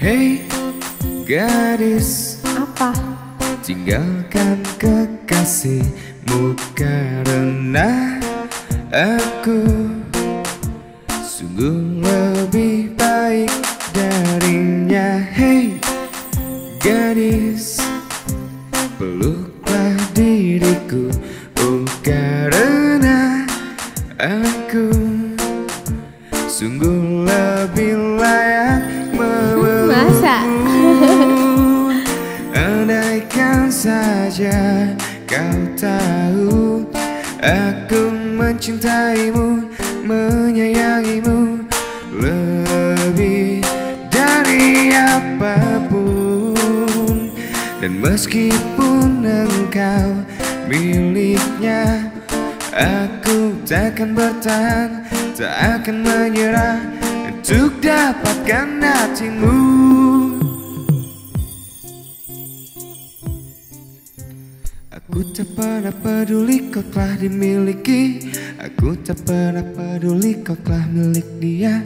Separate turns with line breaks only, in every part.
Hey gadis.
Apa?
Tinggalkan kekasihmu karena aku. Sungguh lebih baik darinya. Hey gadis. Peluklah diriku Oh karena aku. Sungguh lebih layak saja kau tahu Aku mencintaimu, menyayangimu Lebih dari apa pun. Dan meskipun engkau miliknya Aku takkan bertahan, tak akan menyerah Untuk dapatkan hatimu Aku tak pernah peduli kau telah dimiliki. Aku tak pernah peduli kau telah milik dia.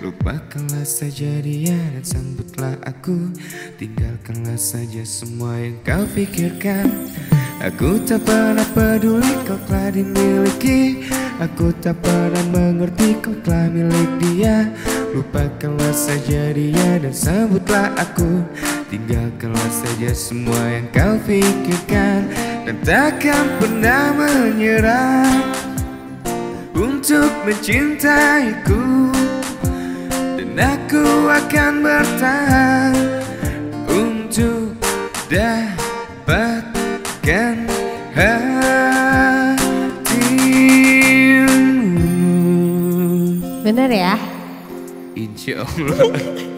Lupakanlah saja dia dan sambutlah aku. Tinggalkanlah saja semua yang kau pikirkan. Aku tak pernah peduli kau telah dimiliki. Aku tak pernah mengerti kau telah milik dia. Lupakanlah saja dia dan sambutlah aku Tinggalkanlah saja semua yang kau pikirkan Dan takkan pernah menyerah Untuk mencintaiku Dan aku akan bertahan Untuk dapatkan hatimu
Bener ya?
Insya Allah